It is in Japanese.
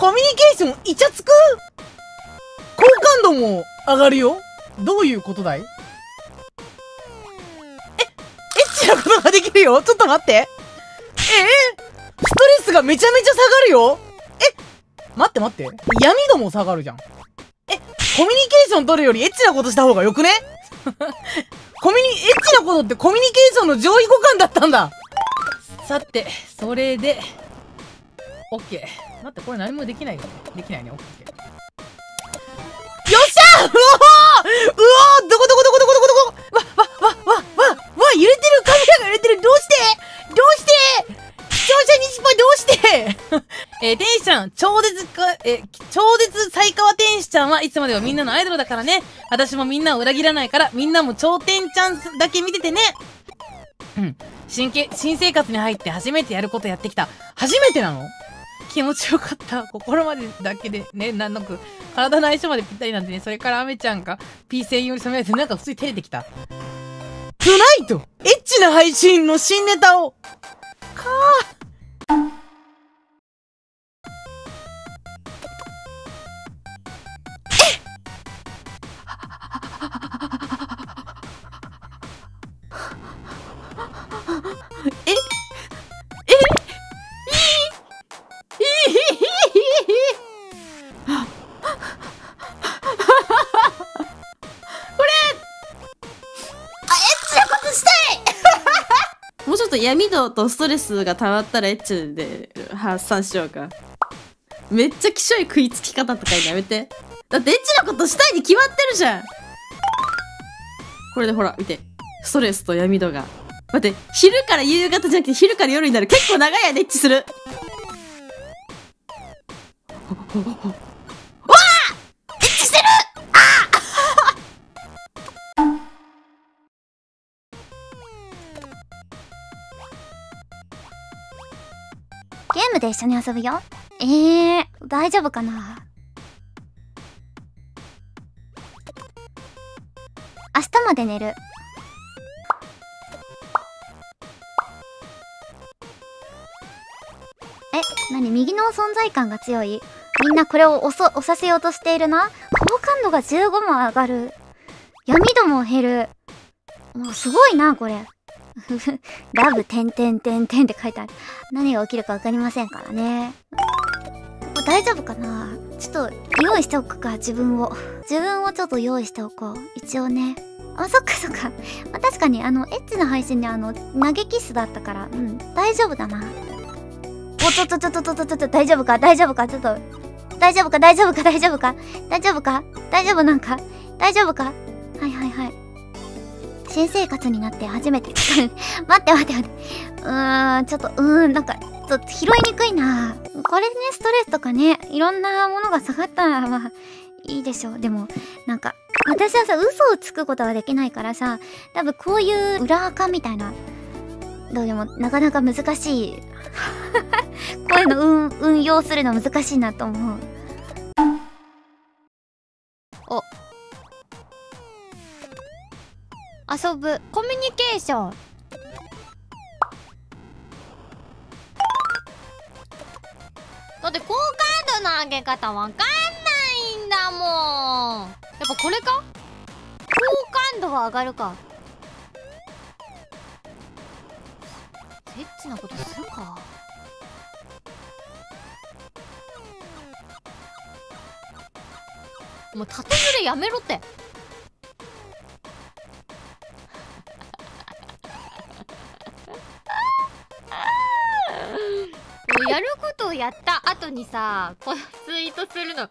コミュニケーションイチャつく？好感度も上がるよ。どういうことだい？え、エッチなことができるよ。ちょっと待って。えー、ストレスがめちゃめちゃ下がるよ。え、待って待って。闇度も下がるじゃん。え、コミュニケーション取るよりエッチなことした方がよくね？コミュニ、エッチなことってコミュニケーションの上位互換だったんだ。さて、それで、オッケー。待って、これ何もできないよね。できないね、オッケー。よっしゃうおーうおーどこどこどこどこどこ？どこわ、わ、わ、わ、わ、わ、揺れてるカメラが揺れてるどうして？どうして？視聴者日報どうして？えー、天使ちゃん、超絶か、えー、超絶才川天使ちゃんはいつまでもみんなのアイドルだからね。私もみんなを裏切らないから、みんなも超天ちゃんだけ見ててね。うん。新け、新生活に入って初めてやることやってきた。初めてなの？気持ちよかった。心までだけでね、なんのく、体の相性までぴったりなんでね、それからアメちゃんが P 専用に染められて、なんか普通に照れてきた。トゥナイトエッチな配信の新ネタをかーしたい もうちょっと闇度とストレスが溜まったらエッチで発散しようか。めっちゃきしょい食いつき方とかやめて。だってエッチなことしたいに決まってるじゃんこれでほら、見て。ストレスと闇度が。待って、昼から夕方じゃなくて昼から夜になる。結構長い間エッチする。ゲームで一緒に遊ぶよ。えー、大丈夫かな？明日まで寝る。え何？右の存在感が強い？みんなこれを押そ押させようとしているな？好感度が15も上がる。闇度も減る。もうすごいなこれ。ラブ、てんてんてんてんって書いてある。何が起きるかわかりませんからね。大丈夫かな？ちょっと、用意しておくか、自分を。自分をちょっと用意しておこう。一応ね。あ、そっかそっか。まあ、確かに、あの、エッチな配信であの、投げキスだったから、うん、大丈夫だな。おちょちょちょちょちょちょちょ、大丈夫か？大丈夫か？ちょっと、大丈夫か？大丈夫か？大丈夫か？大丈夫か？大丈夫なんか？大丈夫か？はいはいはい。新生活になって初めて 待って待って待って。うーん、ちょっと、うーん、なんか、ちょっと拾いにくいなこれね、ストレスとかね、いろんなものが下がったら、まあ、いいでしょう。でも、なんか、私はさ、嘘をつくことができないからさ、多分こういう裏垢みたいな、どうでも、なかなか難しい。こういうの、運用するの難しいなと思う。遊ぶコミュニケーション。だって好感度の上げ方わかんないんだもん。やっぱこれか？好感度は上がるか。エッチなことするか。もう縦ずれやめろって。やった後にさこのツイートするの。